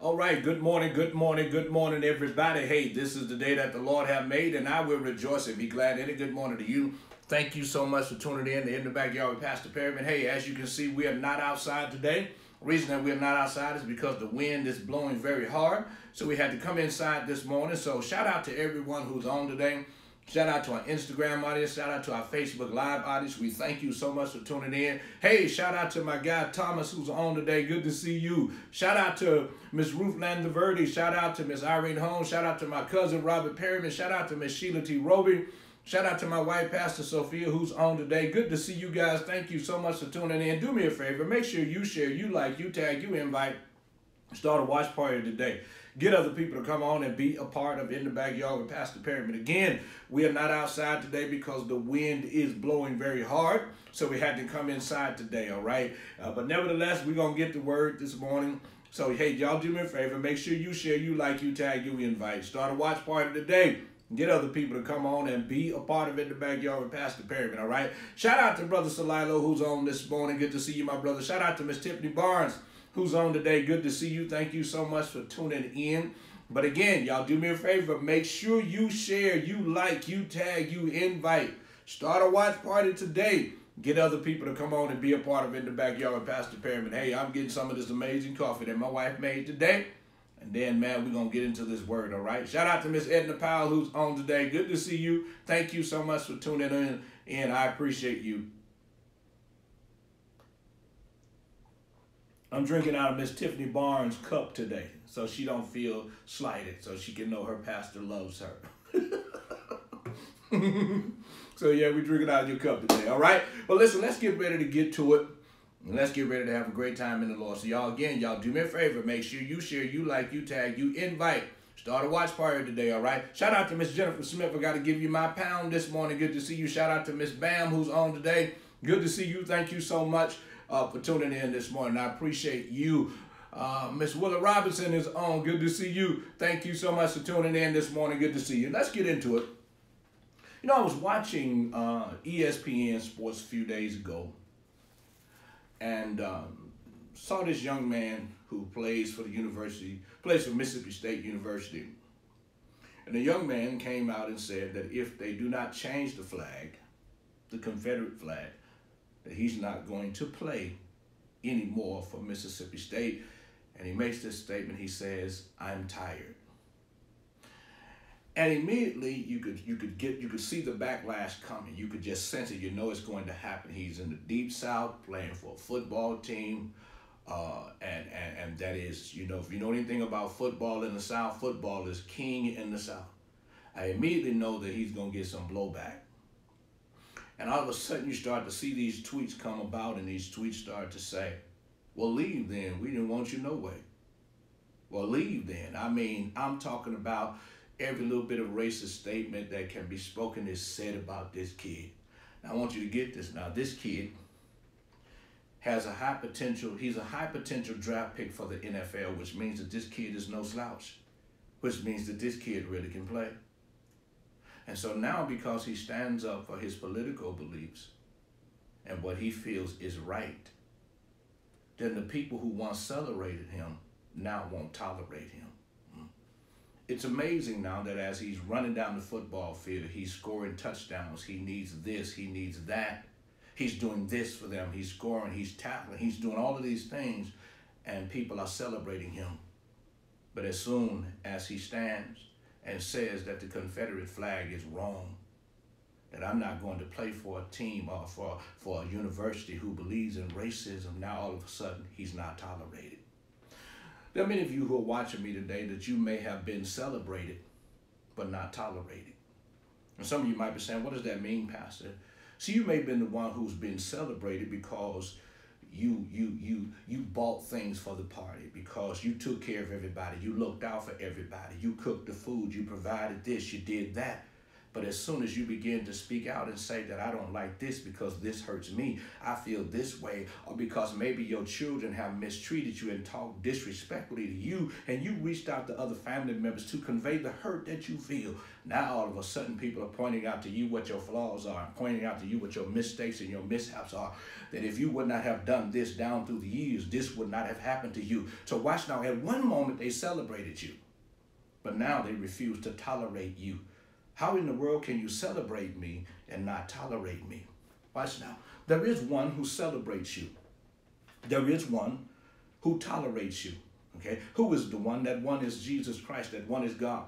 All right, good morning, good morning, good morning, everybody. Hey, this is the day that the Lord have made, and I will rejoice and be glad in it. Good morning to you. Thank you so much for tuning in to In the Backyard with Pastor Perryman. Hey, as you can see, we are not outside today. The reason that we're not outside is because the wind is blowing very hard. So we had to come inside this morning. So shout out to everyone who's on today. Shout out to our Instagram audience. Shout out to our Facebook Live audience. We thank you so much for tuning in. Hey, shout out to my guy Thomas who's on today. Good to see you. Shout out to Miss Ruth Landaverdi. Shout out to Miss Irene Holmes. Shout out to my cousin Robert Perryman. Shout out to Miss Sheila T. Roby. Shout out to my wife, Pastor Sophia, who's on today. Good to see you guys. Thank you so much for tuning in. Do me a favor. Make sure you share, you like, you tag, you invite. Start a watch party today get other people to come on and be a part of In the Backyard with Pastor Perryman. Again, we are not outside today because the wind is blowing very hard, so we had to come inside today, all right? Uh, but nevertheless, we're going to get the word this morning. So, hey, y'all do me a favor. Make sure you share, you like, you tag, you invite. Start a watch party today. Get other people to come on and be a part of it in the backyard with Pastor Perryman, all right? Shout out to Brother Salilo, who's on this morning. Good to see you, my brother. Shout out to Miss Tiffany Barnes who's on today. Good to see you. Thank you so much for tuning in. But again, y'all do me a favor. Make sure you share, you like, you tag, you invite. Start a watch party today. Get other people to come on and be a part of it in the backyard Pastor Perryman. Hey, I'm getting some of this amazing coffee that my wife made today. And then, man, we're going to get into this word, all right? Shout out to Miss Edna Powell, who's on today. Good to see you. Thank you so much for tuning in, and I appreciate you. I'm drinking out of Miss Tiffany Barnes' cup today, so she don't feel slighted, so she can know her pastor loves her. so yeah, we're drinking out of your cup today, all right? But listen, let's get ready to get to it. And let's get ready to have a great time in the Lord. So y'all, again, y'all do me a favor. Make sure you share, you like, you tag, you invite. Start a watch party today, all right? Shout out to Miss Jennifer Smith. I got to give you my pound this morning. Good to see you. Shout out to Miss Bam, who's on today. Good to see you. Thank you so much uh, for tuning in this morning. I appreciate you. Uh, Miss Willa Robinson is on. Good to see you. Thank you so much for tuning in this morning. Good to see you. Let's get into it. You know, I was watching uh, ESPN Sports a few days ago and um, saw this young man who plays for the university, plays for Mississippi State University. And the young man came out and said that if they do not change the flag, the Confederate flag, that he's not going to play anymore for Mississippi State. And he makes this statement. He says, I'm tired. And immediately you could you could get you could see the backlash coming. You could just sense it. You know it's going to happen. He's in the deep south playing for a football team. Uh, and, and and that is, you know, if you know anything about football in the South, football is king in the South. I immediately know that he's gonna get some blowback. And all of a sudden you start to see these tweets come about and these tweets start to say, well, leave then. We didn't want you no way. Well, leave then. I mean, I'm talking about every little bit of racist statement that can be spoken is said about this kid. Now, I want you to get this. Now, this kid has a high potential. He's a high potential draft pick for the NFL, which means that this kid is no slouch, which means that this kid really can play. And so now, because he stands up for his political beliefs and what he feels is right, then the people who once celebrated him now won't tolerate him. Hmm. It's amazing now that as he's running down the football field, he's scoring touchdowns. He needs this, he needs that. He's doing this for them. He's scoring, he's tackling, he's doing all of these things, and people are celebrating him. But as soon as he stands and says that the Confederate flag is wrong, that I'm not going to play for a team or for, for a university who believes in racism, now all of a sudden he's not tolerated. There are many of you who are watching me today that you may have been celebrated but not tolerated. And some of you might be saying, what does that mean, Pastor? See, you may have been the one who's been celebrated because you you you you bought things for the party because you took care of everybody. You looked out for everybody. You cooked the food. You provided this. You did that But as soon as you begin to speak out and say that I don't like this because this hurts me, I feel this way, or because maybe your children have mistreated you and talked disrespectfully to you, and you reached out to other family members to convey the hurt that you feel, now all of a sudden people are pointing out to you what your flaws are, pointing out to you what your mistakes and your mishaps are. That if you would not have done this down through the years, this would not have happened to you. So watch now, at one moment they celebrated you, but now they refuse to tolerate you. How in the world can you celebrate me and not tolerate me? Watch now. There is one who celebrates you. There is one who tolerates you. Okay? Who is the one? That one is Jesus Christ. That one is God.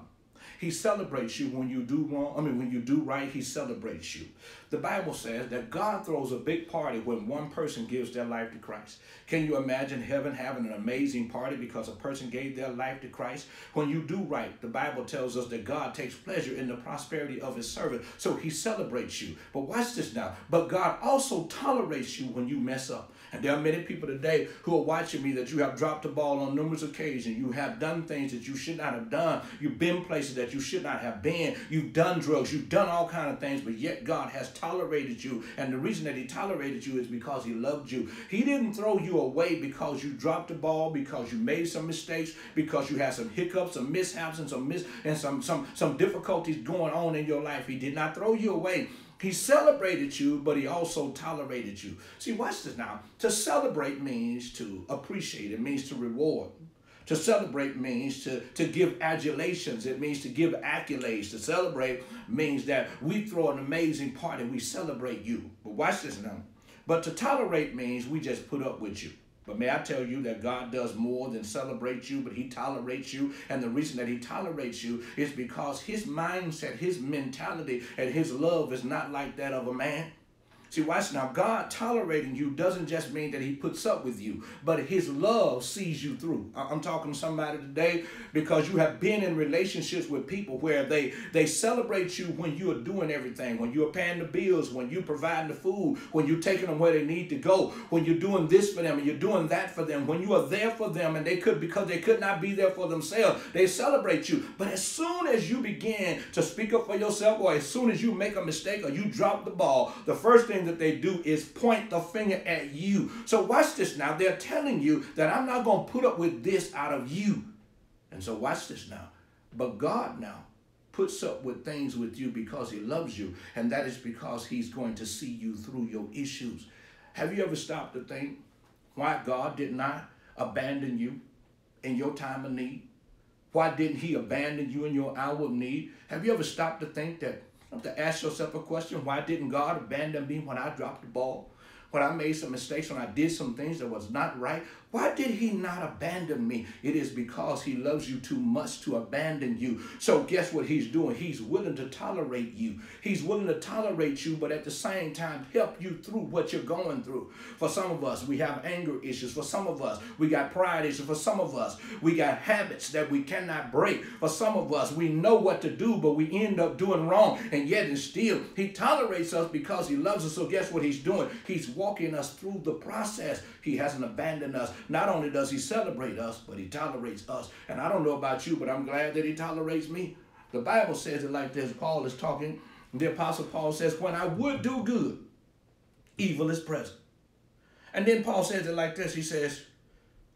He celebrates you when you do wrong. I mean, when you do right, he celebrates you. The Bible says that God throws a big party when one person gives their life to Christ. Can you imagine heaven having an amazing party because a person gave their life to Christ? When you do right, the Bible tells us that God takes pleasure in the prosperity of his servant. So he celebrates you. But watch this now. But God also tolerates you when you mess up. And there are many people today who are watching me that you have dropped the ball on numerous occasions. You have done things that you should not have done. You've been places that you should not have been. You've done drugs. You've done all kind of things, but yet God has tolerated you. And the reason that he tolerated you is because he loved you. He didn't throw you away because you dropped the ball, because you made some mistakes, because you had some hiccups, some mishaps, and some mis and some some some difficulties going on in your life. He did not throw you away. He celebrated you, but he also tolerated you. See, watch this now. To celebrate means to appreciate, it means to reward. To celebrate means to, to give adulations. It means to give accolades. To celebrate means that we throw an amazing party. We celebrate you. But watch this now. But to tolerate means we just put up with you. But may I tell you that God does more than celebrate you, but He tolerates you. And the reason that He tolerates you is because His mindset, His mentality, and His love is not like that of a man. See, watch now. God tolerating you doesn't just mean that he puts up with you, but his love sees you through. I'm talking to somebody today because you have been in relationships with people where they, they celebrate you when you are doing everything, when you're paying the bills, when you're providing the food, when you're taking them where they need to go, when you're doing this for them and you're doing that for them, when you are there for them and they could, because they could not be there for themselves, they celebrate you. But as soon as you begin to speak up for yourself or as soon as you make a mistake or you drop the ball, the first thing thing that they do is point the finger at you. So watch this now. They're telling you that I'm not going to put up with this out of you. And so watch this now. But God now puts up with things with you because he loves you. And that is because he's going to see you through your issues. Have you ever stopped to think why God did not abandon you in your time of need? Why didn't he abandon you in your hour of need? Have you ever stopped to think that have to ask yourself a question. Why didn't God abandon me when I dropped the ball? When I made some mistakes, when I did some things that was not right? Why did he not abandon me? It is because he loves you too much to abandon you. So guess what he's doing? He's willing to tolerate you. He's willing to tolerate you, but at the same time help you through what you're going through. For some of us, we have anger issues. For some of us, we got pride issues. For some of us, we got habits that we cannot break. For some of us, we know what to do, but we end up doing wrong. And yet and still, he tolerates us because he loves us. So guess what he's doing? He's walking us through the process. He hasn't abandoned us. Not only does he celebrate us, but he tolerates us. And I don't know about you, but I'm glad that he tolerates me. The Bible says it like this. Paul is talking. The Apostle Paul says, When I would do good, evil is present. And then Paul says it like this. He says,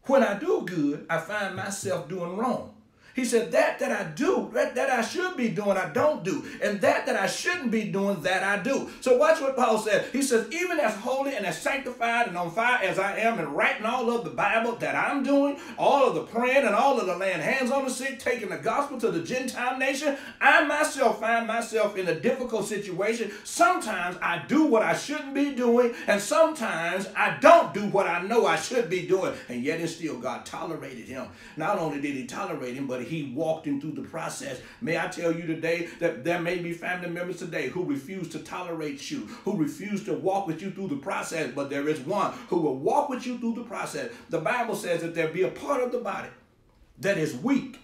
When I do good, I find myself doing wrong. He said, that that I do, that, that I should be doing, I don't do. And that that I shouldn't be doing, that I do. So watch what Paul said. He says, even as holy and as sanctified and on fire as I am and writing all of the Bible that I'm doing, all of the praying and all of the laying hands on the sick, taking the gospel to the Gentile nation, I myself find myself in a difficult situation. Sometimes I do what I shouldn't be doing, and sometimes I don't do what I know I should be doing. And yet and still God tolerated him. Not only did he tolerate him, but he walked him through the process. May I tell you today that there may be family members today who refuse to tolerate you, who refuse to walk with you through the process, but there is one who will walk with you through the process. The Bible says that there be a part of the body that is weak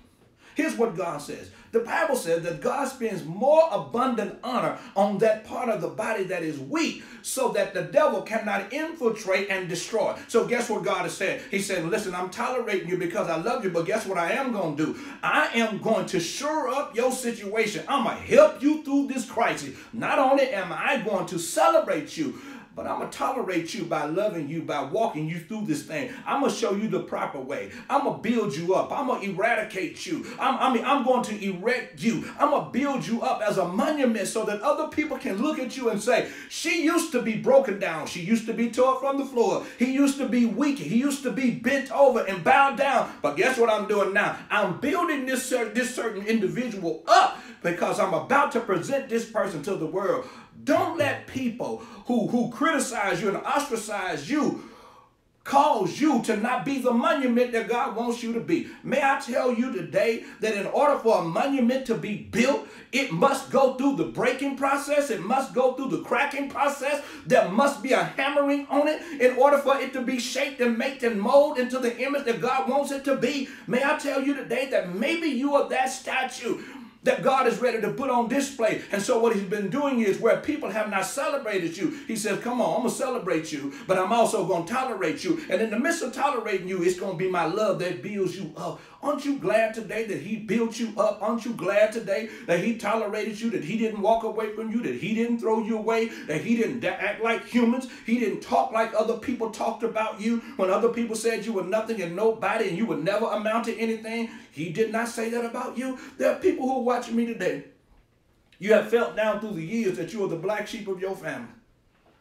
Here's what God says. The Bible says that God spends more abundant honor on that part of the body that is weak so that the devil cannot infiltrate and destroy. So guess what God has said? He said, listen, I'm tolerating you because I love you, but guess what I am going to do? I am going to shore up your situation. I'm going to help you through this crisis. Not only am I going to celebrate you, but I'm going to tolerate you by loving you, by walking you through this thing. I'm going to show you the proper way. I'm going to build you up. I'm going to eradicate you. I'm, I mean, I'm going to erect you. I'm going to build you up as a monument so that other people can look at you and say, she used to be broken down. She used to be tore from the floor. He used to be weak. He used to be bent over and bowed down. But guess what I'm doing now? I'm building this, this certain individual up because I'm about to present this person to the world don't let people who, who criticize you and ostracize you cause you to not be the monument that God wants you to be. May I tell you today that in order for a monument to be built, it must go through the breaking process, it must go through the cracking process, there must be a hammering on it in order for it to be shaped and made and molded into the image that God wants it to be. May I tell you today that maybe you are that statue that God is ready to put on display. And so what he's been doing is where people have not celebrated you, he says, come on, I'm going to celebrate you, but I'm also going to tolerate you. And in the midst of tolerating you, it's going to be my love that builds you up. Aren't you glad today that he built you up? Aren't you glad today that he tolerated you, that he didn't walk away from you, that he didn't throw you away, that he didn't act like humans, he didn't talk like other people talked about you when other people said you were nothing and nobody and you would never amount to anything? He did not say that about you. There are people who are watching me today. You have felt down through the years that you are the black sheep of your family.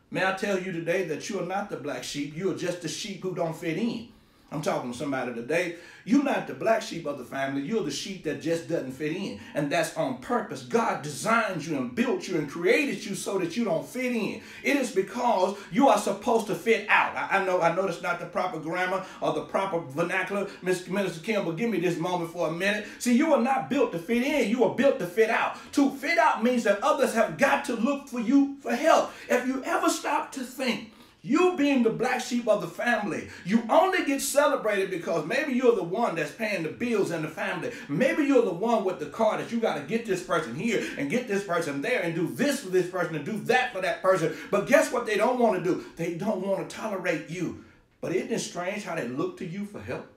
May I tell you today that you are not the black sheep. You are just the sheep who don't fit in. I'm talking to somebody today. You're not the black sheep of the family. You're the sheep that just doesn't fit in. And that's on purpose. God designed you and built you and created you so that you don't fit in. It is because you are supposed to fit out. I, I know I know that's not the proper grammar or the proper vernacular. Mr. Minister Campbell, give me this moment for a minute. See, you are not built to fit in. You are built to fit out. To fit out means that others have got to look for you for help. If you ever stop to think you being the black sheep of the family, you only get celebrated because maybe you're the one that's paying the bills in the family. Maybe you're the one with the car that you got to get this person here and get this person there and do this for this person and do that for that person. But guess what they don't want to do? They don't want to tolerate you. But isn't it strange how they look to you for help?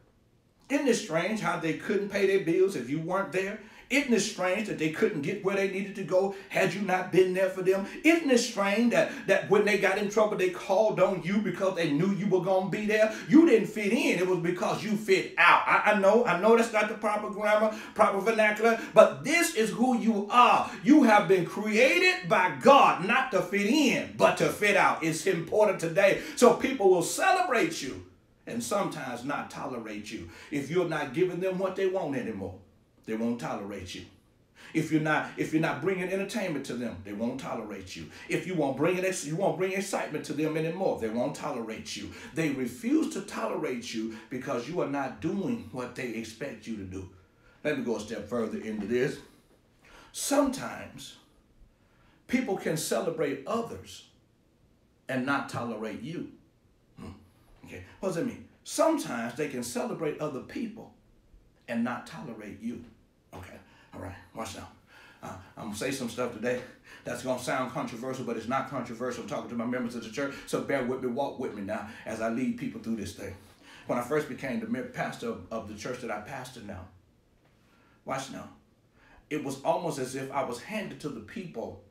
Isn't it strange how they couldn't pay their bills if you weren't there? Isn't it strange that they couldn't get where they needed to go had you not been there for them? Isn't it strange that, that when they got in trouble, they called on you because they knew you were going to be there? You didn't fit in. It was because you fit out. I, I know, I know that's not the proper grammar, proper vernacular, but this is who you are. You have been created by God not to fit in, but to fit out. It's important today. So people will celebrate you and sometimes not tolerate you if you're not giving them what they want anymore. They won't tolerate you. If you're not, if you're not bringing entertainment to them, they won't tolerate you. If you won't bring it, you won't bring excitement to them anymore. They won't tolerate you. They refuse to tolerate you because you are not doing what they expect you to do. Let me go a step further into this. Sometimes people can celebrate others and not tolerate you. Hmm. Okay, what does that mean? Sometimes they can celebrate other people and not tolerate you. Okay, all right, watch now. Uh, I'm gonna say some stuff today that's gonna sound controversial, but it's not controversial. I'm talking to my members of the church, so bear with me, walk with me now as I lead people through this thing. When I first became the pastor of, of the church that I pastor now, watch now, it was almost as if I was handed to the people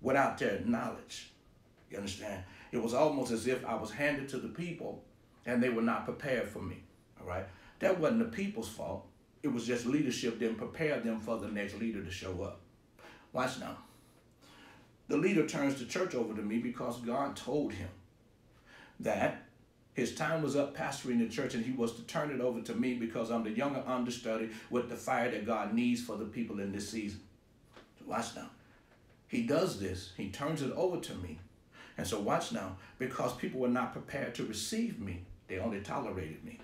without their knowledge. You understand? It was almost as if I was handed to the people and they were not prepared for me. All right. That wasn't the people's fault. It was just leadership didn't prepare them for the next leader to show up. Watch now. The leader turns the church over to me because God told him that his time was up pastoring the church and he was to turn it over to me because I'm the younger understudy with the fire that God needs for the people in this season. So watch now. He does this. He turns it over to me. And so watch now. Because people were not prepared to receive me, they only tolerated me.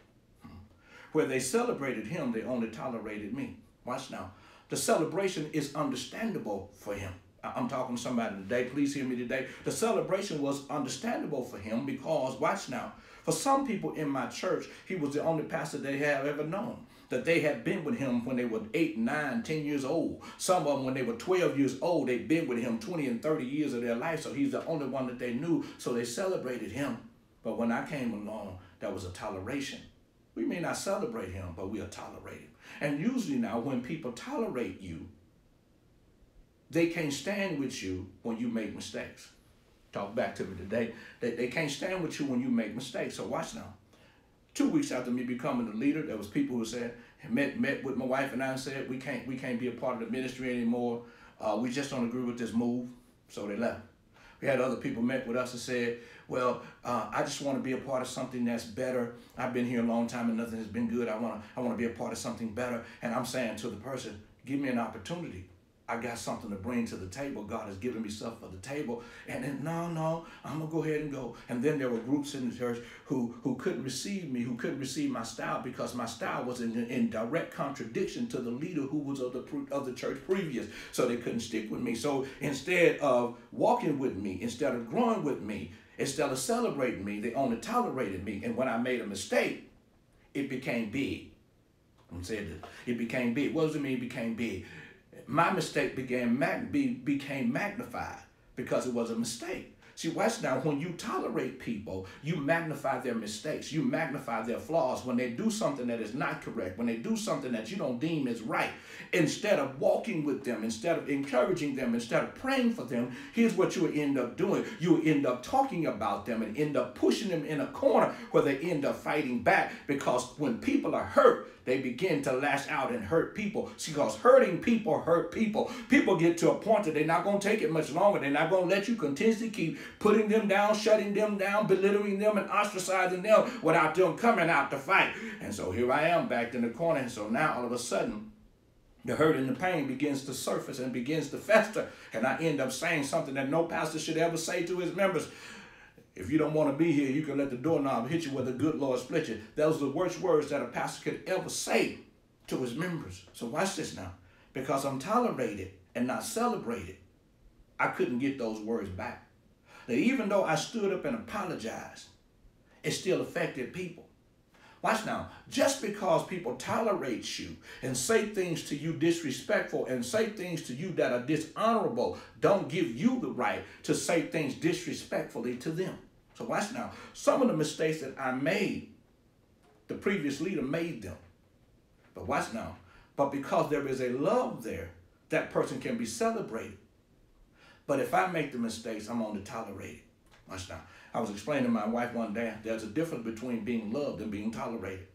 Where they celebrated him, they only tolerated me. Watch now. The celebration is understandable for him. I'm talking to somebody today. Please hear me today. The celebration was understandable for him because, watch now, for some people in my church, he was the only pastor they have ever known. that they had been with him when they were eight, nine, ten years old. Some of them, when they were 12 years old, they'd been with him 20 and 30 years of their life. So he's the only one that they knew. So they celebrated him. But when I came along, that was a toleration. We may not celebrate him, but we'll tolerate him. And usually now, when people tolerate you, they can't stand with you when you make mistakes. Talk back to me today. They, they can't stand with you when you make mistakes. So watch now. Two weeks after me becoming the leader, there was people who said, met met with my wife and I and said, we can't we can't be a part of the ministry anymore. Uh, we just don't agree with this move. So they left. We had other people met with us and said, well, uh, I just want to be a part of something that's better. I've been here a long time and nothing has been good. I want to I want to be a part of something better. And I'm saying to the person, give me an opportunity. I got something to bring to the table. God has given me stuff for the table. And then, no, no, I'm going to go ahead and go. And then there were groups in the church who, who couldn't receive me, who couldn't receive my style because my style was in, in direct contradiction to the leader who was of the, of the church previous. So they couldn't stick with me. So instead of walking with me, instead of growing with me, instead of celebrating me, they only tolerated me. And when I made a mistake, it became big. I'm saying this. It became big. What does it mean it became big? My mistake began mag- be, became magnified because it was a mistake. See, watch now, when you tolerate people, you magnify their mistakes, you magnify their flaws. When they do something that is not correct, when they do something that you don't deem is right, instead of walking with them, instead of encouraging them, instead of praying for them, here's what you end up doing. You end up talking about them and end up pushing them in a corner where they end up fighting back because when people are hurt, they begin to lash out and hurt people. Because hurting people hurt people. People get to a point that they're not going to take it much longer. They're not going to let you continuously keep putting them down, shutting them down, belittling them, and ostracizing them without them coming out to fight. And so here I am backed in the corner. And so now all of a sudden, the hurt and the pain begins to surface and begins to fester. And I end up saying something that no pastor should ever say to his members. If you don't want to be here, you can let the doorknob hit you with the good Lord split you. Those are the worst words that a pastor could ever say to his members. So watch this now. Because I'm tolerated and not celebrated, I couldn't get those words back. That even though I stood up and apologized, it still affected people. Watch now. Just because people tolerate you and say things to you disrespectful and say things to you that are dishonorable, don't give you the right to say things disrespectfully to them. So watch now. Some of the mistakes that I made, the previous leader made them. But watch now. But because there is a love there, that person can be celebrated. But if I make the mistakes, I'm only tolerated. Watch now. I was explaining to my wife one day, there's a difference between being loved and being tolerated.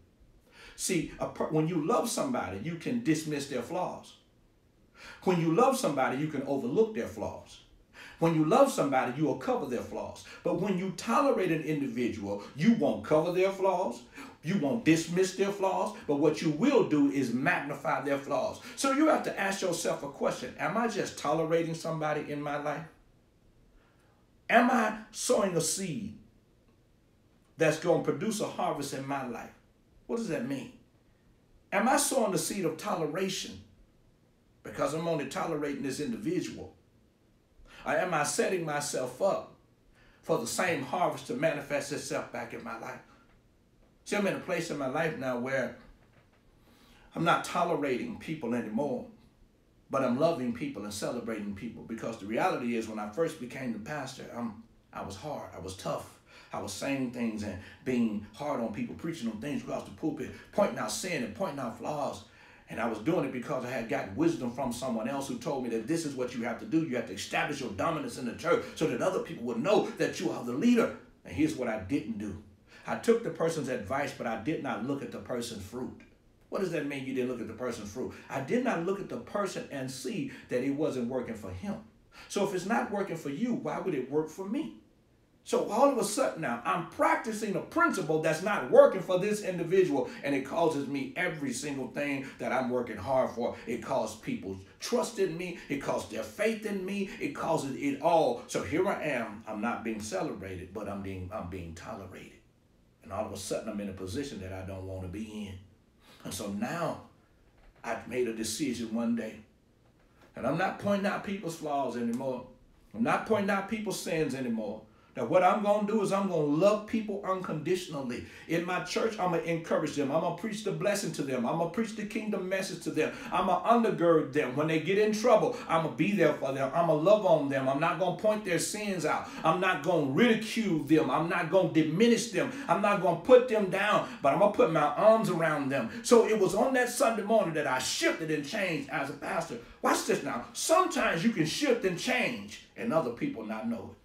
See, when you love somebody, you can dismiss their flaws. When you love somebody, you can overlook their flaws. When you love somebody, you will cover their flaws. But when you tolerate an individual, you won't cover their flaws. You won't dismiss their flaws. But what you will do is magnify their flaws. So you have to ask yourself a question Am I just tolerating somebody in my life? Am I sowing a seed that's going to produce a harvest in my life? What does that mean? Am I sowing the seed of toleration because I'm only tolerating this individual? Or am I setting myself up for the same harvest to manifest itself back in my life? See, I'm in a place in my life now where I'm not tolerating people anymore, but I'm loving people and celebrating people because the reality is when I first became the pastor, I'm, I was hard, I was tough. I was saying things and being hard on people, preaching on things across the pulpit, pointing out sin and pointing out flaws. And I was doing it because I had gotten wisdom from someone else who told me that this is what you have to do. You have to establish your dominance in the church so that other people would know that you are the leader. And here's what I didn't do I took the person's advice, but I did not look at the person's fruit. What does that mean you didn't look at the person's fruit? I did not look at the person and see that it wasn't working for him. So if it's not working for you, why would it work for me? So all of a sudden now, I'm practicing a principle that's not working for this individual, and it causes me every single thing that I'm working hard for. It causes people's trust in me, it causes their faith in me, it causes it all. So here I am. I'm not being celebrated, but I'm being I'm being tolerated. And all of a sudden I'm in a position that I don't want to be in. And so now I've made a decision one day. And I'm not pointing out people's flaws anymore. I'm not pointing out people's sins anymore. That what I'm going to do is I'm going to love people unconditionally. In my church, I'm going to encourage them. I'm going to preach the blessing to them. I'm going to preach the kingdom message to them. I'm going to undergird them. When they get in trouble, I'm going to be there for them. I'm going to love on them. I'm not going to point their sins out. I'm not going to ridicule them. I'm not going to diminish them. I'm not going to put them down, but I'm going to put my arms around them. So it was on that Sunday morning that I shifted and changed as a pastor. Watch this now. Sometimes you can shift and change and other people not know it.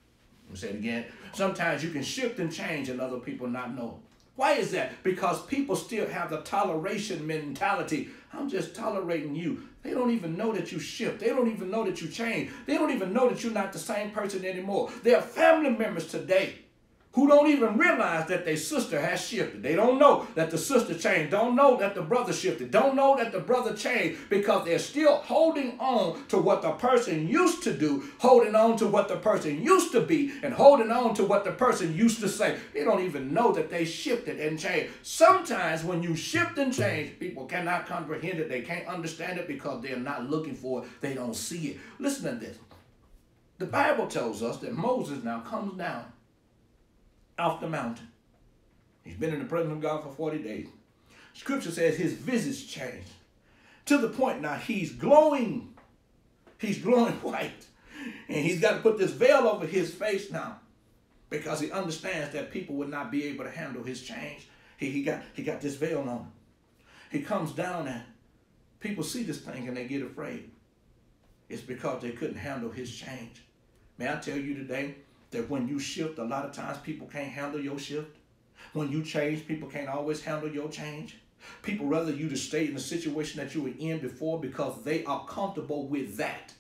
Me say it again. Sometimes you can shift and change and other people not know. Why is that? Because people still have the toleration mentality. I'm just tolerating you. They don't even know that you shift. They don't even know that you change. They don't even know that you're not the same person anymore. They're family members today who don't even realize that their sister has shifted. They don't know that the sister changed, don't know that the brother shifted, don't know that the brother changed because they're still holding on to what the person used to do, holding on to what the person used to be, and holding on to what the person used to say. They don't even know that they shifted and changed. Sometimes when you shift and change, people cannot comprehend it. They can't understand it because they're not looking for it. They don't see it. Listen to this. The Bible tells us that Moses now comes down off the mountain. He's been in the presence of God for 40 days. Scripture says his visage changed to the point now he's glowing. He's glowing white. And he's got to put this veil over his face now because he understands that people would not be able to handle his change. He, he, got, he got this veil on. He comes down and people see this thing and they get afraid. It's because they couldn't handle his change. May I tell you today, that when you shift, a lot of times people can't handle your shift. When you change, people can't always handle your change. People rather you to stay in the situation that you were in before because they are comfortable with that.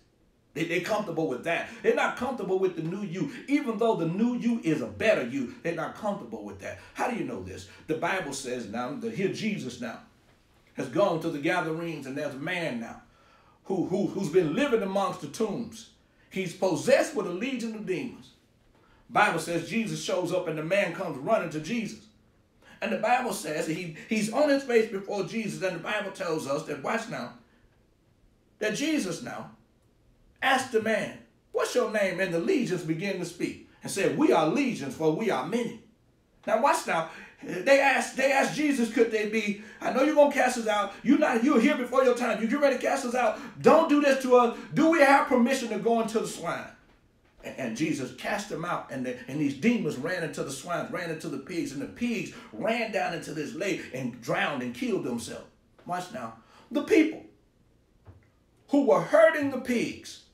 They, they're comfortable with that. They're not comfortable with the new you. Even though the new you is a better you, they're not comfortable with that. How do you know this? The Bible says now that here Jesus now has gone to the Gadarenes and there's a man now who, who, who's been living amongst the tombs. He's possessed with a legion of demons. Bible says Jesus shows up and the man comes running to Jesus. And the Bible says he, he's on his face before Jesus. And the Bible tells us that, watch now, that Jesus now asked the man, What's your name? And the legions begin to speak and said, We are legions, for we are many. Now watch now. They asked, they asked Jesus, could they be, I know you're gonna cast us out. You're not you're here before your time. You get ready to cast us out. Don't do this to us. Do we have permission to go into the swine? And Jesus cast them out, and, the, and these demons ran into the swines, ran into the pigs, and the pigs ran down into this lake and drowned and killed themselves. Watch now. The people who were hurting the pigs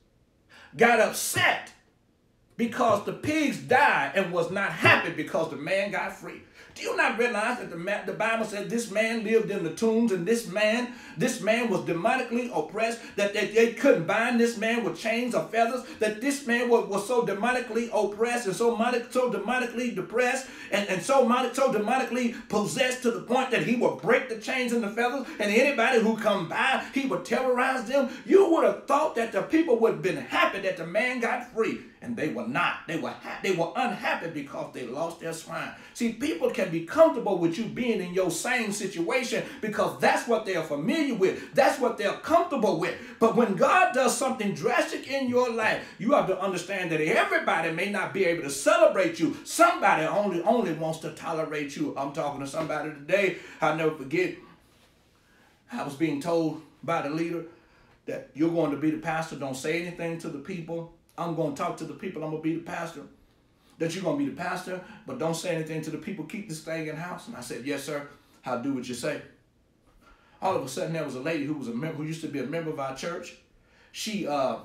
got upset because the pigs died and was not happy because the man got free. Do you not realize that the, the Bible said this man lived in the tombs and this man, this man was demonically oppressed, that they, they couldn't bind this man with chains or feathers, that this man was, was so demonically oppressed and so, monic, so demonically depressed and, and so, monic, so demonically possessed to the point that he would break the chains and the feathers and anybody who come by, he would terrorize them. You would have thought that the people would have been happy that the man got free and they were not. They were they were unhappy because they lost their swine. See, people can be comfortable with you being in your same situation because that's what they're familiar with. That's what they're comfortable with. But when God does something drastic in your life, you have to understand that everybody may not be able to celebrate you. Somebody only only wants to tolerate you. I'm talking to somebody today. I'll never forget. I was being told by the leader that you're going to be the pastor. Don't say anything to the people I'm going to talk to the people. I'm going to be the pastor. That you're going to be the pastor, but don't say anything to the people. Keep this thing in house. And I said, yes, sir. I'll do what you say. All of a sudden, there was a lady who was a member, who used to be a member of our church. She uh,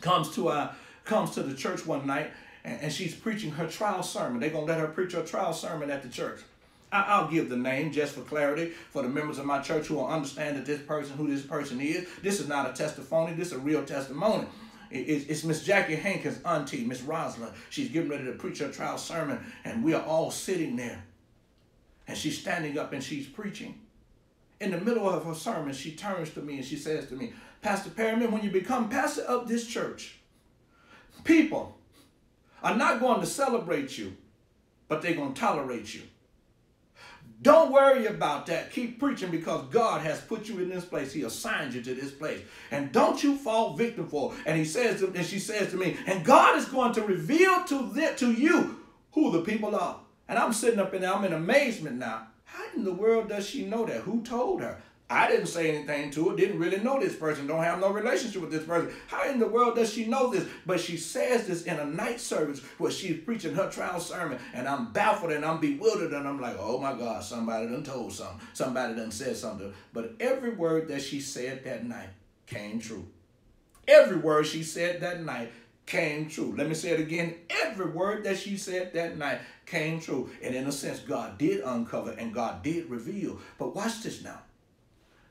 comes to our comes to the church one night, and, and she's preaching her trial sermon. They're gonna let her preach her trial sermon at the church. I, will give the name just for clarity for the members of my church who will understand that this person, who this person is. This is not a testimony. This is a real testimony. It's Miss Jackie Hankins' auntie, Miss Rosalind. She's getting ready to preach her trial sermon, and we are all sitting there. And she's standing up and she's preaching. In the middle of her sermon, she turns to me and she says to me, Pastor Perryman, when you become pastor of this church, people are not going to celebrate you, but they're going to tolerate you. Don't worry about that. Keep preaching because God has put you in this place. He assigned you to this place. And don't you fall victim for it. And he says to, and she says to me, and God is going to reveal to, to you who the people are. And I'm sitting up in there, I'm in amazement now. How in the world does she know that? Who told her? I didn't say anything to her, didn't really know this person, don't have no relationship with this person. How in the world does she know this? But she says this in a night service where she's preaching her trial sermon, and I'm baffled and I'm bewildered, and I'm like, oh my God, somebody done told something. Somebody done said something. But every word that she said that night came true. Every word she said that night came true. Let me say it again. Every word that she said that night came true. And in a sense, God did uncover and God did reveal. But watch this now.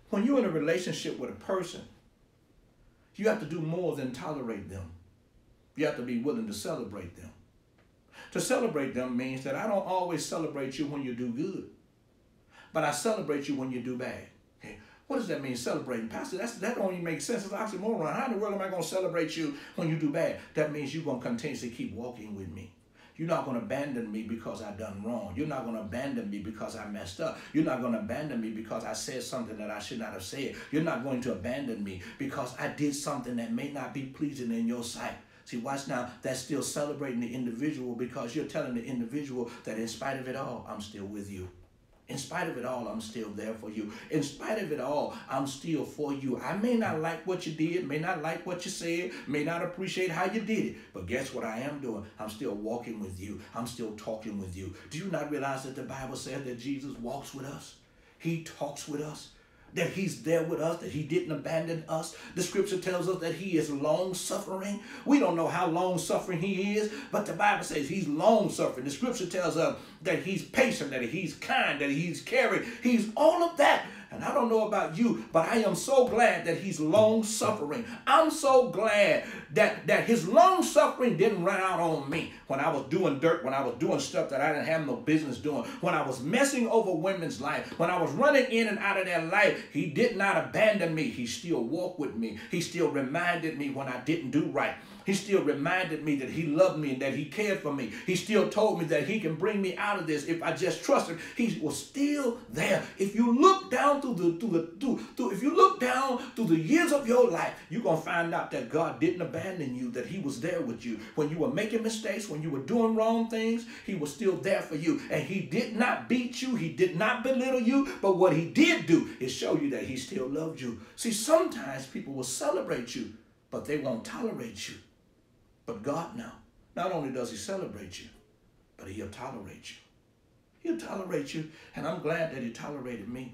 When you're in a relationship with a person, you have to do more than tolerate them. You have to be willing to celebrate them. To celebrate them means that I don't always celebrate you when you do good, but I celebrate you when you do bad. What does that mean, celebrating? Pastor, that's, that only makes sense. It's oxymoron. How in the world am I going to celebrate you when you do bad? That means you're going to continuously keep walking with me. You're not going to abandon me because I've done wrong. You're not going to abandon me because I messed up. You're not going to abandon me because I said something that I should not have said. You're not going to abandon me because I did something that may not be pleasing in your sight. See, watch now, that's still celebrating the individual because you're telling the individual that in spite of it all, I'm still with you. In spite of it all, I'm still there for you. In spite of it all, I'm still for you. I may not like what you did, may not like what you said, may not appreciate how you did it, but guess what I am doing? I'm still walking with you. I'm still talking with you. Do you not realize that the Bible said that Jesus walks with us? He talks with us that he's there with us, that he didn't abandon us. The scripture tells us that he is long suffering. We don't know how long suffering he is, but the Bible says he's long suffering. The scripture tells us that he's patient, that he's kind, that he's caring. He's all of that. And I don't know about you, but I am so glad that he's long suffering. I'm so glad that, that his long suffering didn't run out on me when I was doing dirt, when I was doing stuff that I didn't have no business doing, when I was messing over women's life, when I was running in and out of their life. He did not abandon me. He still walked with me. He still reminded me when I didn't do right. He still reminded me that he loved me and that he cared for me. He still told me that he can bring me out of this if I just trust him. He was still there. If you look down through the through the through, through if you look down through the years of your life, you're gonna find out that God didn't abandon you, that he was there with you. When you were making mistakes, when you were doing wrong things, he was still there for you. And he did not beat you, he did not belittle you, but what he did do is show you that he still loved you. See, sometimes people will celebrate you, but they won't tolerate you. But God now, not only does he celebrate you, but he'll tolerate you. He'll tolerate you, and I'm glad that he tolerated me.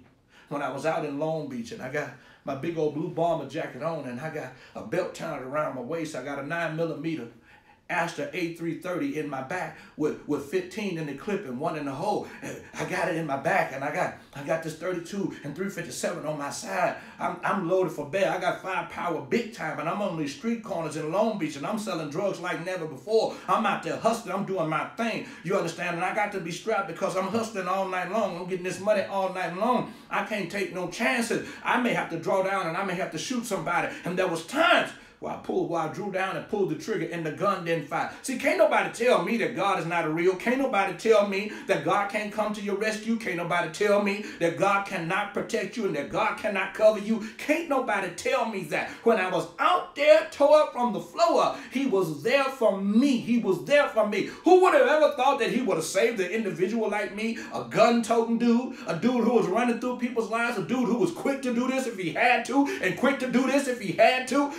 When I was out in Long Beach and I got my big old blue bomber jacket on and I got a belt tied around my waist, I got a nine millimeter Astra A330 in my back with, with 15 in the clip and one in the hole. I got it in my back and I got I got this 32 and 357 on my side. I'm, I'm loaded for bear. I got firepower big time and I'm on these street corners in Long Beach and I'm selling drugs like never before. I'm out there hustling. I'm doing my thing. You understand? And I got to be strapped because I'm hustling all night long. I'm getting this money all night long. I can't take no chances. I may have to draw down and I may have to shoot somebody. And there was times where I pulled, where I drew down and pulled the trigger and the gun didn't fire. See, can't nobody tell me that God is not a real. Can't nobody tell me that God can't come to your rescue. Can't nobody tell me that God cannot protect you and that God cannot cover you. Can't nobody tell me that. When I was out there, tore up from the floor he was there for me. He was there for me. Who would have ever thought that he would have saved an individual like me, a gun-toting dude, a dude who was running through people's lives, a dude who was quick to do this if he had to, and quick to do this if he had to.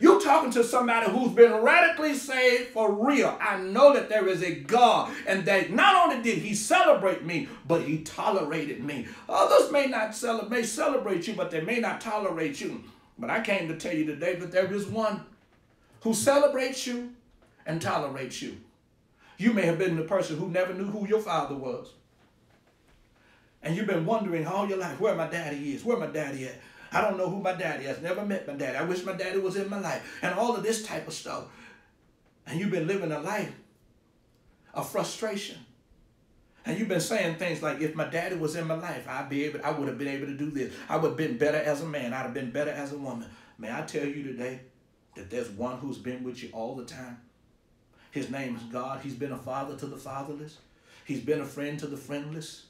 You're talking to somebody who's been radically saved for real. I know that there is a God and that not only did he celebrate me, but he tolerated me. Others may not celebrate, may celebrate you, but they may not tolerate you. But I came to tell you today that there is one who celebrates you and tolerates you. You may have been the person who never knew who your father was. And you've been wondering all your life where my daddy is, where my daddy at. I don't know who my daddy is. Never met my daddy. I wish my daddy was in my life. And all of this type of stuff. And you've been living a life of frustration. And you've been saying things like, if my daddy was in my life, I'd be able, I would have been able to do this. I would have been better as a man. I'd have been better as a woman. May I tell you today that there's one who's been with you all the time. His name is God. He's been a father to the fatherless. He's been a friend to the friendless.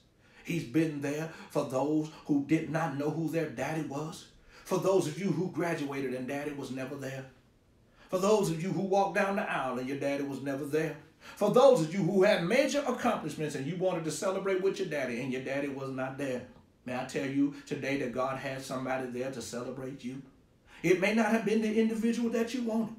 He's been there for those who did not know who their daddy was. For those of you who graduated and daddy was never there. For those of you who walked down the aisle and your daddy was never there. For those of you who had major accomplishments and you wanted to celebrate with your daddy and your daddy was not there. May I tell you today that God had somebody there to celebrate you? It may not have been the individual that you wanted,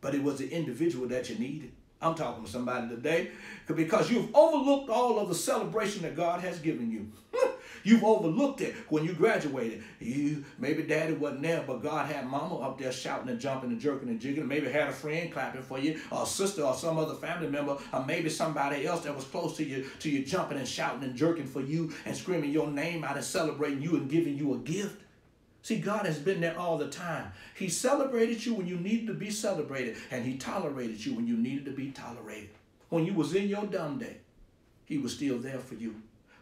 but it was the individual that you needed. I'm talking to somebody today because you've overlooked all of the celebration that God has given you. you've overlooked it when you graduated. You maybe daddy wasn't there, but God had mama up there shouting and jumping and jerking and jigging. Maybe had a friend clapping for you, or a sister or some other family member, or maybe somebody else that was close to you, to you jumping and shouting and jerking for you and screaming your name out and celebrating you and giving you a gift. See, God has been there all the time. He celebrated you when you needed to be celebrated, and He tolerated you when you needed to be tolerated. When you was in your dumb day, He was still there for you.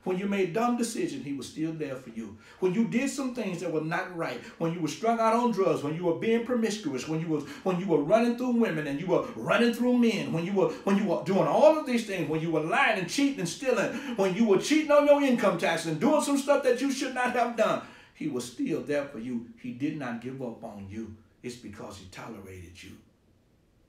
When you made dumb decisions, He was still there for you. When you did some things that were not right, when you were strung out on drugs, when you were being promiscuous, when you were when you were running through women and you were running through men, when you were when you were doing all of these things, when you were lying and cheating and stealing, when you were cheating on your income tax and doing some stuff that you should not have done he was still there for you. He did not give up on you. It's because he tolerated you.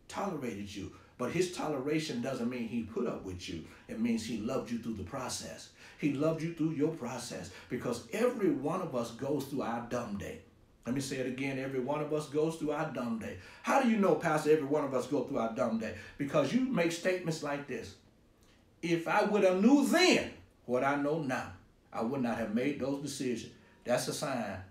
Tolerated you. But his toleration doesn't mean he put up with you. It means he loved you through the process. He loved you through your process because every one of us goes through our dumb day. Let me say it again. Every one of us goes through our dumb day. How do you know, Pastor, every one of us go through our dumb day? Because you make statements like this. If I would have knew then what I know now, I would not have made those decisions. That's a sign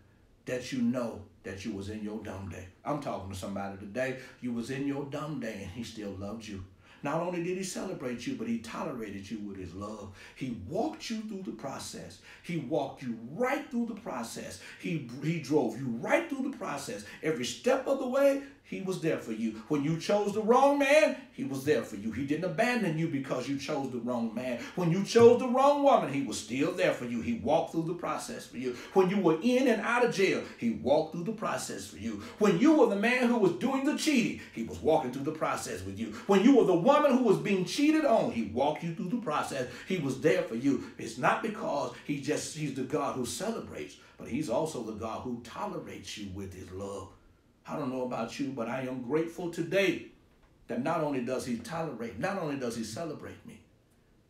that you know that you was in your dumb day. I'm talking to somebody today. You was in your dumb day and he still loved you. Not only did he celebrate you, but he tolerated you with his love. He walked you through the process. He walked you right through the process. He, he drove you right through the process. Every step of the way, he was there for you. When you chose the wrong man, he was there for you. He didn't abandon you because you chose the wrong man. When you chose the wrong woman, he was still there for you. He walked through the process for you. When you were in and out of jail, he walked through the process for you. When you were the man who was doing the cheating, he was walking through the process with you. When you were the woman who was being cheated on, he walked you through the process. He was there for you. It's not because he just he's the God who celebrates, but he's also the God who tolerates you with his love. I don't know about you, but I am grateful today that not only does he tolerate, not only does he celebrate me,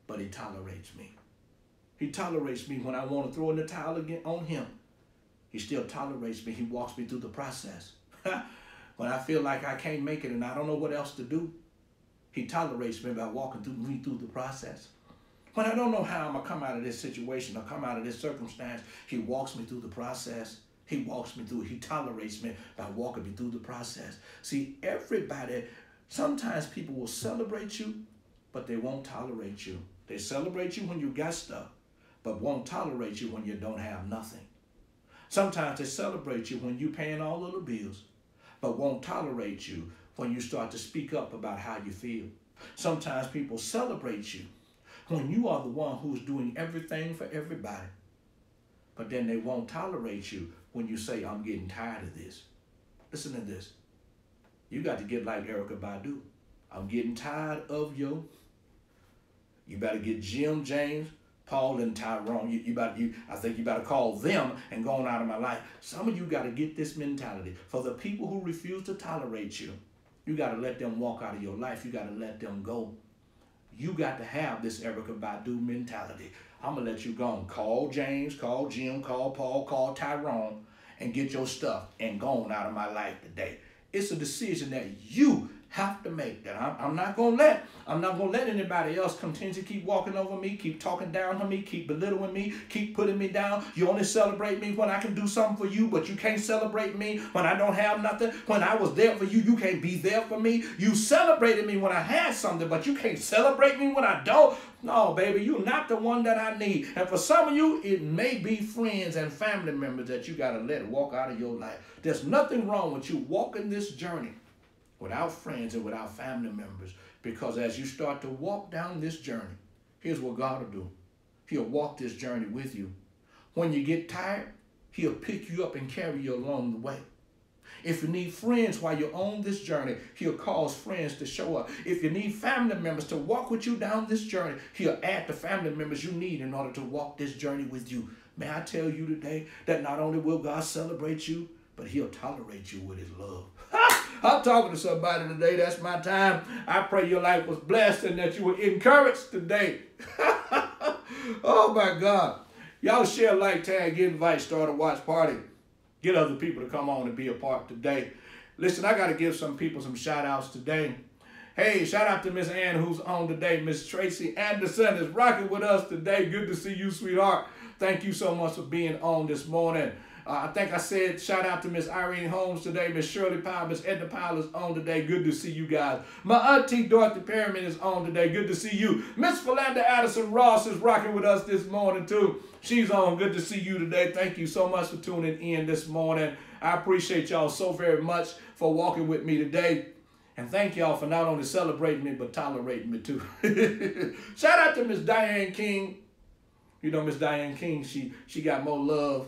but he tolerates me. He tolerates me when I want to throw in the towel again on him. He still tolerates me. He walks me through the process. when I feel like I can't make it and I don't know what else to do, he tolerates me by walking through me through the process. When I don't know how I'm gonna come out of this situation or come out of this circumstance, he walks me through the process. He walks me through. He tolerates me by walking me through the process. See, everybody, sometimes people will celebrate you, but they won't tolerate you. They celebrate you when you got stuff, but won't tolerate you when you don't have nothing. Sometimes they celebrate you when you're paying all of the bills, but won't tolerate you when you start to speak up about how you feel. Sometimes people celebrate you when you are the one who's doing everything for everybody, but then they won't tolerate you when you say, I'm getting tired of this. Listen to this. You got to get like Erykah Badu. I'm getting tired of yo. You better get Jim, James, Paul, and Tyrone. You, you better, you, I think you better call them and go on out of my life. Some of you got to get this mentality. For the people who refuse to tolerate you, you got to let them walk out of your life. You got to let them go. You got to have this Erykah Badu mentality. I'm going to let you go. Call James, call Jim, call Paul, call Tyrone, and get your stuff and go on out of my life today. It's a decision that you have to make that I'm, I'm not gonna let I'm not gonna let anybody else continue to keep walking over me, keep talking down to me, keep belittling me, keep putting me down. You only celebrate me when I can do something for you, but you can't celebrate me when I don't have nothing. When I was there for you, you can't be there for me. You celebrated me when I had something, but you can't celebrate me when I don't. No, baby, you're not the one that I need. And for some of you, it may be friends and family members that you gotta let walk out of your life. There's nothing wrong with you walking this journey without friends and without family members. Because as you start to walk down this journey, here's what God will do. He'll walk this journey with you. When you get tired, he'll pick you up and carry you along the way. If you need friends while you're on this journey, he'll cause friends to show up. If you need family members to walk with you down this journey, he'll add the family members you need in order to walk this journey with you. May I tell you today that not only will God celebrate you, but he'll tolerate you with his love. I'm talking to somebody today. That's my time. I pray your life was blessed and that you were encouraged today. oh my God. Y'all share, like, tag, invite, start a watch party. Get other people to come on and be a part today. Listen, I got to give some people some shout outs today. Hey, shout out to Miss Ann who's on today. Miss Tracy Anderson is rocking with us today. Good to see you, sweetheart. Thank you so much for being on this morning. Uh, I think I said shout out to Miss Irene Holmes today, Miss Shirley Powell, Miss Edna Powell is on today. Good to see you guys. My auntie Dorothy Perryman is on today. Good to see you. Miss Philanda Addison Ross is rocking with us this morning too. She's on. Good to see you today. Thank you so much for tuning in this morning. I appreciate y'all so very much for walking with me today. And thank y'all for not only celebrating me, but tolerating me too. Shout out to Miss Diane King. You know, Miss Diane King, she she got more love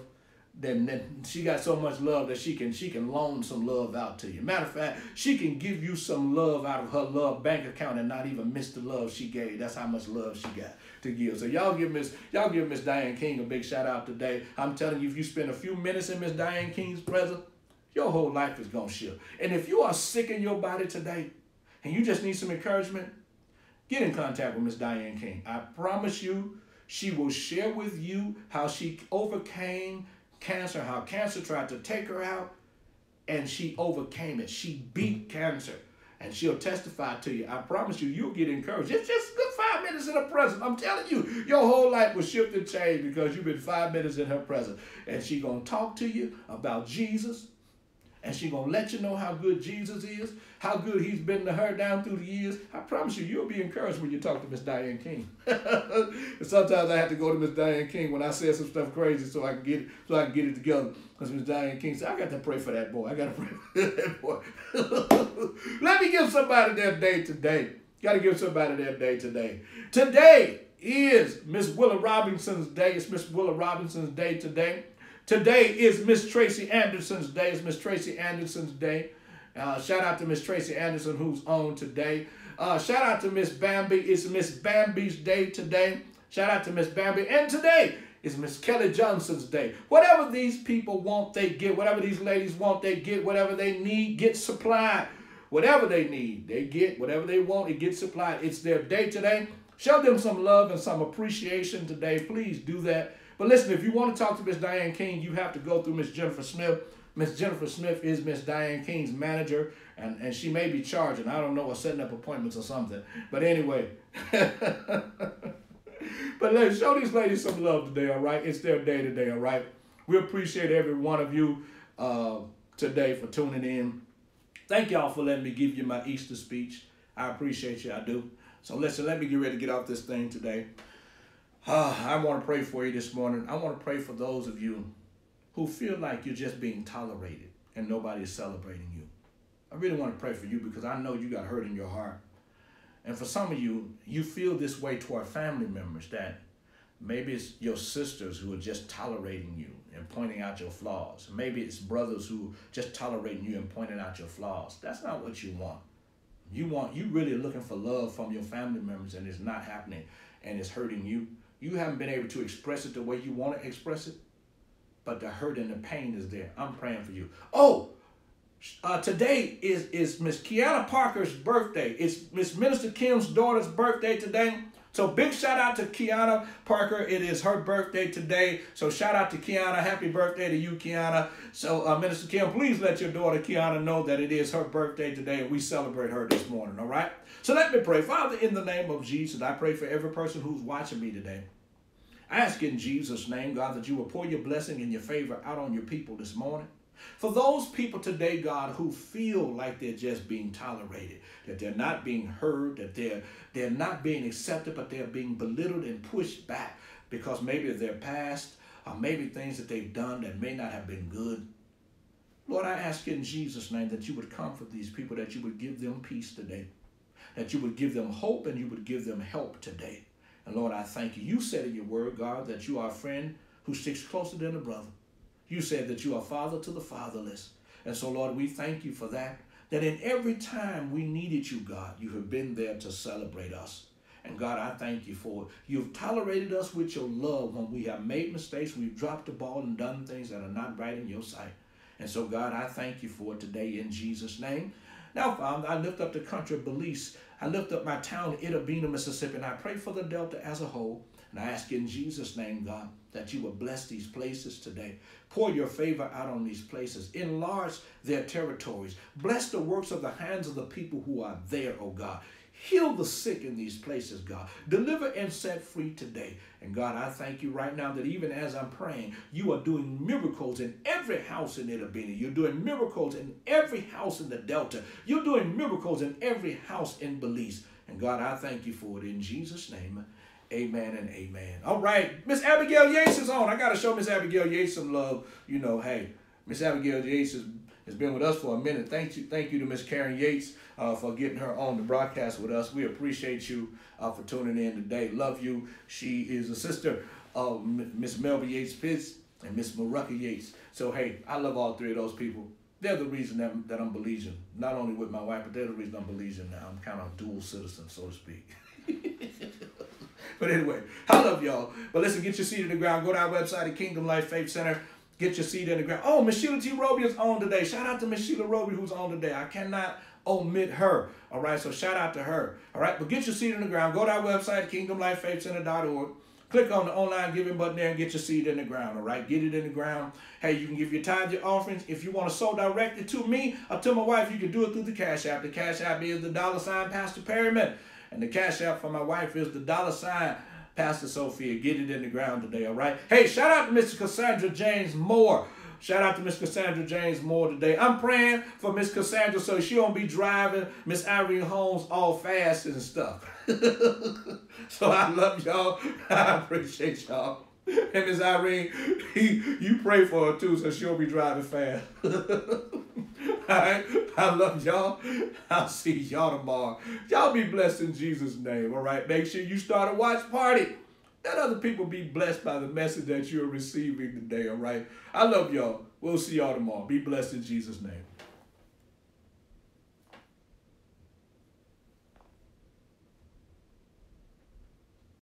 then, then she got so much love that she can she can loan some love out to you. Matter of fact, she can give you some love out of her love bank account and not even miss the love she gave. That's how much love she got to give. So y'all give Miss y'all give Miss Diane King a big shout out today. I'm telling you, if you spend a few minutes in Miss Diane King's presence, your whole life is gonna shift. And if you are sick in your body today and you just need some encouragement, get in contact with Miss Diane King. I promise you, she will share with you how she overcame cancer, how cancer tried to take her out, and she overcame it. She beat cancer. And she'll testify to you. I promise you, you'll get encouraged. It's just good five minutes in her presence. I'm telling you, your whole life will shift and change because you've been five minutes in her presence. And she's going to talk to you about Jesus and she gonna let you know how good Jesus is, how good he's been to her down through the years. I promise you, you'll be encouraged when you talk to Miss Diane King. sometimes I have to go to Miss Diane King when I say some stuff crazy so I can get it, so I can get it together. Because Miss Diane King said, I got to pray for that boy. I got to pray for that boy. let me give somebody their day today. Got to give somebody their day today. Today is Miss Willa Robinson's day. It's Miss Willa Robinson's day today. Today is Miss Tracy Anderson's day. It's Miss Tracy Anderson's day. Uh, shout out to Miss Tracy Anderson who's on today. Uh, shout out to Miss Bambi. It's Miss Bambi's day today. Shout out to Miss Bambi. And today is Miss Kelly Johnson's day. Whatever these people want, they get. Whatever these ladies want, they get. Whatever they need, get supplied. Whatever they need, they get. Whatever they want, it gets supplied. It's their day today. Show them some love and some appreciation today. Please do that. But listen, if you want to talk to Miss Diane King, you have to go through Miss Jennifer Smith. Miss Jennifer Smith is Miss Diane King's manager, and, and she may be charging. I don't know, or setting up appointments or something. But anyway. but let's show these ladies some love today, all right? It's their day today, all right? We appreciate every one of you uh, today for tuning in. Thank y'all for letting me give you my Easter speech. I appreciate you, I do. So listen, let me get ready to get off this thing today. Uh, I want to pray for you this morning. I want to pray for those of you who feel like you're just being tolerated and nobody is celebrating you. I really want to pray for you because I know you got hurt in your heart. And for some of you, you feel this way toward family members that maybe it's your sisters who are just tolerating you and pointing out your flaws. Maybe it's brothers who just tolerating you and pointing out your flaws. That's not what you want. You want you really looking for love from your family members and it's not happening and it's hurting you you haven't been able to express it the way you want to express it, but the hurt and the pain is there. I'm praying for you. Oh, uh, today is is Miss Kiana Parker's birthday. It's Miss Minister Kim's daughter's birthday today. So big shout out to Kiana Parker. It is her birthday today. So shout out to Kiana. Happy birthday to you, Kiana. So uh, Minister Kim, please let your daughter Kiana know that it is her birthday today and we celebrate her this morning, all right? So let me pray. Father, in the name of Jesus, I pray for every person who's watching me today. I ask in Jesus' name, God, that you will pour your blessing and your favor out on your people this morning. For those people today, God, who feel like they're just being tolerated, that they're not being heard, that they're they're not being accepted, but they're being belittled and pushed back because maybe of their past or maybe things that they've done that may not have been good. Lord, I ask in Jesus' name that you would comfort these people, that you would give them peace today that you would give them hope and you would give them help today. And Lord, I thank you. You said in your word, God, that you are a friend who sticks closer than a brother. You said that you are father to the fatherless. And so, Lord, we thank you for that. That in every time we needed you, God, you have been there to celebrate us. And God, I thank you for it. You've tolerated us with your love when we have made mistakes, we've dropped the ball and done things that are not right in your sight. And so, God, I thank you for it today in Jesus' name. Now, Father, I lift up the country of Belize. I lift up my town, Itta Bena, Mississippi, and I pray for the Delta as a whole. And I ask in Jesus' name, God, that you will bless these places today. Pour your favor out on these places. Enlarge their territories. Bless the works of the hands of the people who are there, oh God. Heal the sick in these places, God. Deliver and set free today. And God, I thank you right now that even as I'm praying, you are doing miracles in every house in Itta Bena. You're doing miracles in every house in the Delta. You're doing miracles in every house in Belize. And God, I thank you for it in Jesus' name. Amen and amen. All right, Miss Abigail Yates is on. I got to show Miss Abigail Yates some love. You know, hey, Miss Abigail Yates has, has been with us for a minute. Thank you, thank you to Miss Karen Yates uh, for getting her on the broadcast with us. We appreciate you uh, for tuning in today. Love you. She is a sister of Miss Melba Yates Pitts and Miss Marucka Yates. So hey, I love all three of those people. They're the reason that, that I'm Belizean. Not only with my wife, but they're the reason I'm Belizean now. I'm kind of dual citizen, so to speak. but anyway, I love y'all. But listen, get your seat in the ground. Go to our website at Kingdom Life Faith Center. Get your seat in the ground. Oh, Miss Sheila T. Roby is on today. Shout out to Miss Sheila Roby who's on today. I cannot omit her. All right, so shout out to her. All right, but get your seat in the ground. Go to our website, kingdomlifefaithcenter.org. Click on the online giving button there and get your seed in the ground, all right? Get it in the ground. Hey, you can give your tithe, your offerings. If you want to sow directly to me or to my wife, you can do it through the Cash App. The Cash App is the dollar sign Pastor Perryman. And the Cash App for my wife is the dollar sign Pastor Sophia. Get it in the ground today, all right? Hey, shout out to Mr. Cassandra James Moore. Shout out to Miss Cassandra James Moore today. I'm praying for Miss Cassandra so she won't be driving Miss Irene Holmes all fast and stuff. so I love y'all. I appreciate y'all. And Miss Irene, he, you pray for her too so she'll be driving fast. all right. I love y'all. I'll see y'all tomorrow. Y'all be blessed in Jesus' name. All right. Make sure you start a watch party. Let other people be blessed by the message that you're receiving today, all right? I love y'all. We'll see y'all tomorrow. Be blessed in Jesus' name.